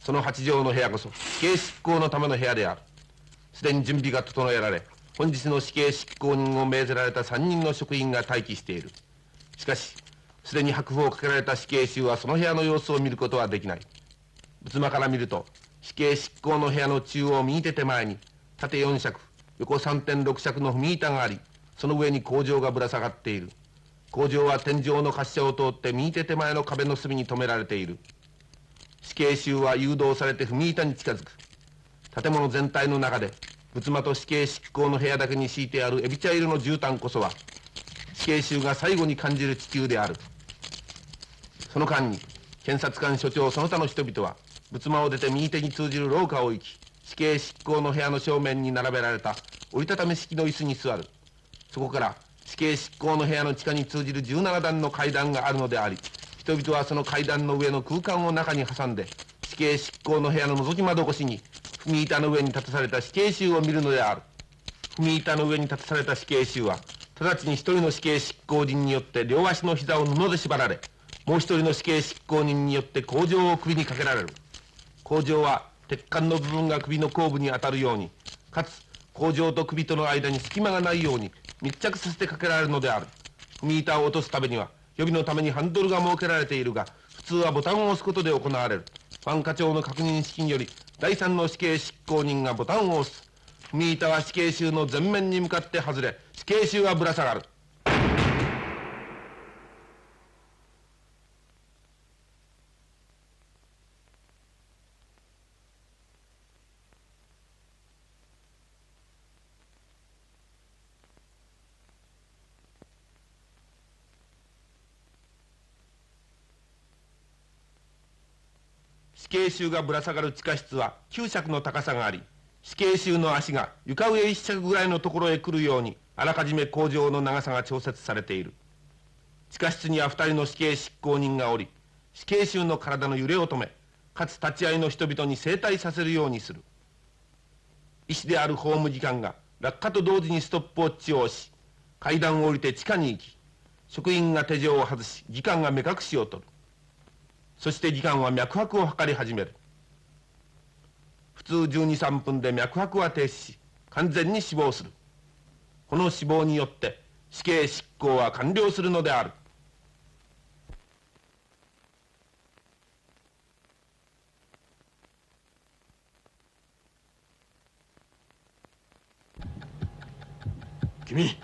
その8畳の部屋こそ死刑執行のための部屋である。すでに準備が整えられ本日の死刑執行人を命ぜられた3人の職員が待機している。しかしすでに白符をかけられた死刑囚はその部屋の様子を見ることはできない。仏間から見ると死刑執行の部屋の中央右手手前に縦4尺横3.6尺の踏み板がありその上に工場がぶら下がっている。工場は天井の滑車を通って右手手前の壁の隅に止められている。死刑囚は誘導されて踏み板に近づく。建物全体の中で仏間と死刑執行の部屋だけに敷いてあるエビ茶色の絨毯こそは死刑囚が最後に感じる地球である。その間に検察官所長その他の人々は仏間を出て右手に通じる廊下を行き死刑執行の部屋の正面に並べられた折りたたみ式の椅子に座る。そこから死刑執行の部屋の地下に通じる17段の階段があるのであり人々はその階段の上の空間を中に挟んで死刑執行の部屋の覗き窓越しに踏み板の上に立たされた死刑囚を見るのである。踏み板の上に立たされた死刑囚は直ちに一人の死刑執行人によって両足の膝を布で縛られもう一人の死刑執行人によって工場を首にかけられる。工場は鉄管の部分が首の後部に当たるようにかつ工場と首との間に隙間がないように密着させてかけられるのである。踏み板を落とすためには予備のためにハンドルが設けられているが普通はボタンを押すことで行われる。ファン課長の確認資金より第三の死刑執行人がボタンを押す。踏み板は死刑囚の前面に向かって外れ死刑囚はぶら下がる。死刑囚がぶら下がる地下室は9尺の高さがあり死刑囚の足が床上1尺ぐらいのところへ来るようにあらかじめ工場の長さが調節されている。地下室には2人の死刑執行人がおり死刑囚の体の揺れを止めかつ立ち会いの人々に整体させるようにする。医師である法務次官が落下と同時にストップウォッチを押し階段を降りて地下に行き職員が手錠を外し次官が目隠しを取る。そして時間は脈拍を測り始める。普通12、3分で脈拍は停止し完全に死亡する。この死亡によって死刑執行は完了するのである。君